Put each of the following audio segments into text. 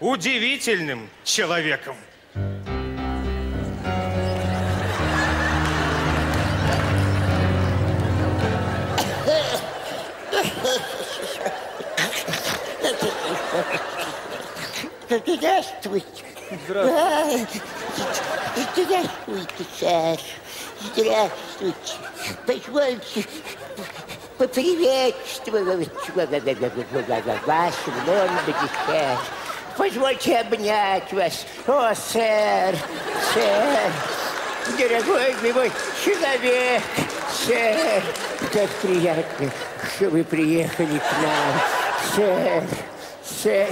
удивительным человеком. Здравствуйте. Здравствуйте. Здравствуйте, Саш. Здравствуйте. Позвольте поприветствовать вас Лондоне, сэр. Позвольте обнять вас. О, сэр, сэр, дорогой мой человек, сэр. Как приятно, что вы приехали к нам, сэр, сэр.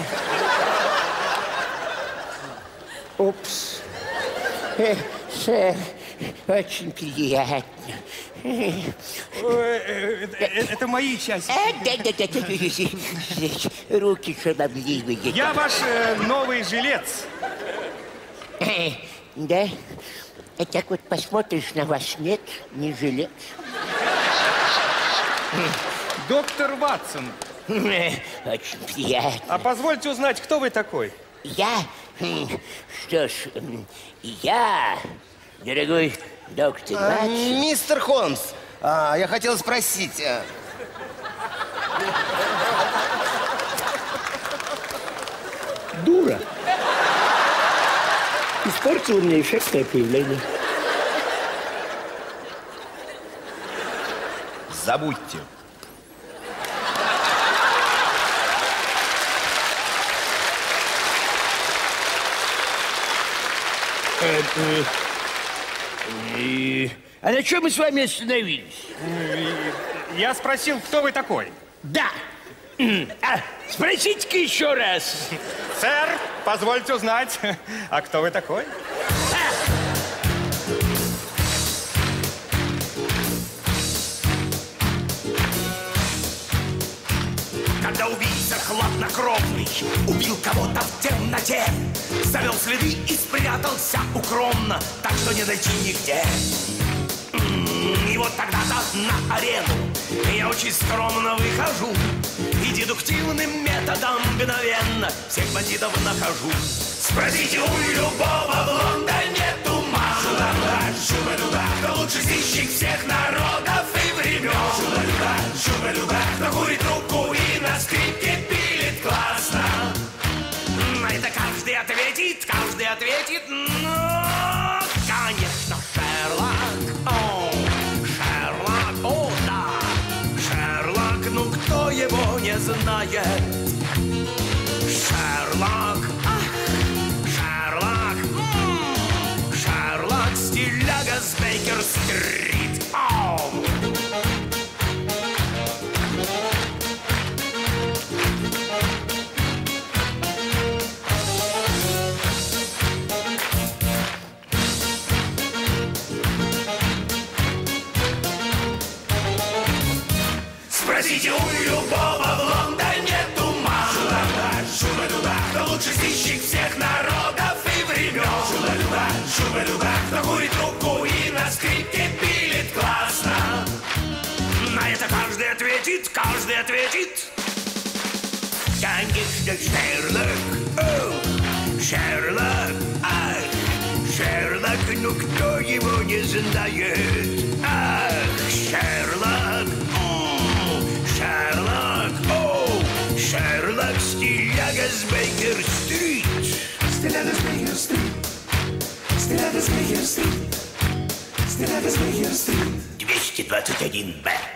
Упс. Э, сэр, очень приятно. Э, э, э, Это мои части. Руки шаловливые. Я ваш новый жилец. Да? А так вот посмотришь на вас, нет, не жилец. Доктор Ватсон. Очень приятно. А позвольте узнать, кто вы такой? Я? Хм, Что ж, я, дорогой доктор А, Ватсон, Мистер Холмс, а, я хотел спросить. а, дура. Испортила мне эффектное появление. Забудьте. А на чем мы с вами остановились? Я спросил, кто вы такой? Да. А, спросите-ка еще раз. Сэр, позвольте узнать, а кто вы такой? Когда убийца хладнокровный убил кого-то в темноте, завел следы и спрятался укромно, так что не найти нигде. М, И вот тогда-то на арену я очень скромно выхожу и дедуктивным методом мгновенно всех бандитов нахожу. Спросите у любого в Лондоне тума. Шуба-дуба, шуба-дуба, кто лучший сыщик всех народов его не знает? Шерлок, Шерлок, Шерлок, стиляга с Бейкер-стрит. Спросите у любого в Лондоне тума. Шуба-дуба, шуба-дуба, кто лучший сыщик всех народов и времен. Шуба-дуба, шуба-дуба, кто курит трубку и на скрипке пилит классно. На это каждый ответит, каждый ответит. Конечно, Шерлок, о, Шерлок, ах, Шерлок, ну кто его не знает? Ах, Стиляга с Бейкер-стрит, стиляга с Бейкер-стрит, стиляга с Бейкер-стрит. 221 Б.